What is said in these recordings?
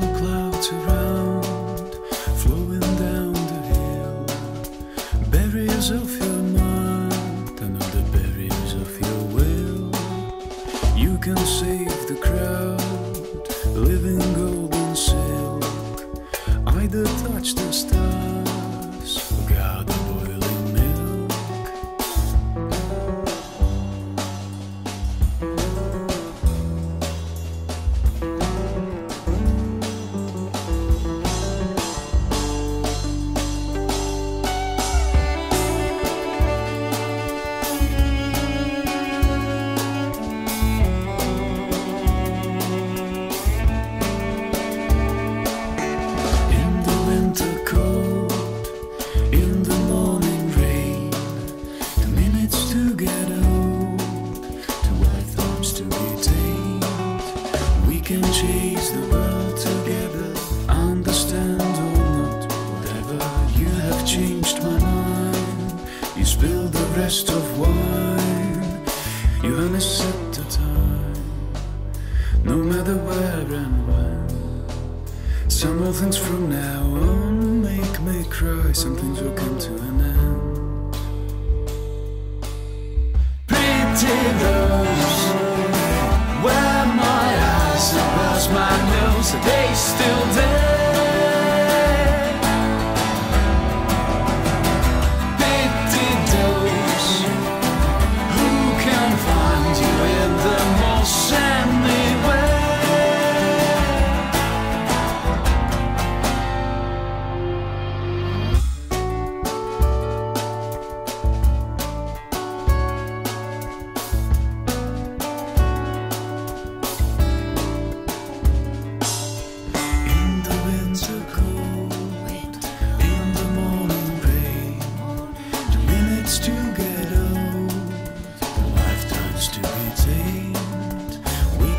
clouds around, flowing down the hill. Barriers of your mind, barriers of your will. You can save the crowd, living golden silk. Either touch the stars, can chase the world together, understand or not, whatever. You have changed my mind. You spilled the rest of wine. You only set the time, no matter where and when. Some more things from now on make me cry. Some things will come to an end. Pretty rose, Are they still there?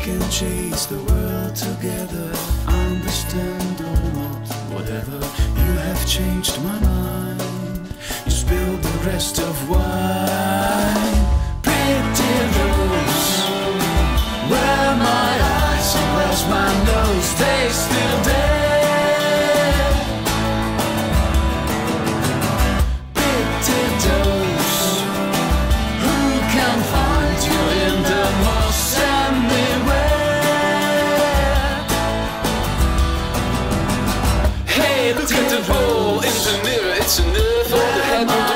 Can chase the world together, understand or not, whatever. You have changed my mind. You spilled the rest of wine. In the mirror, it's enough. All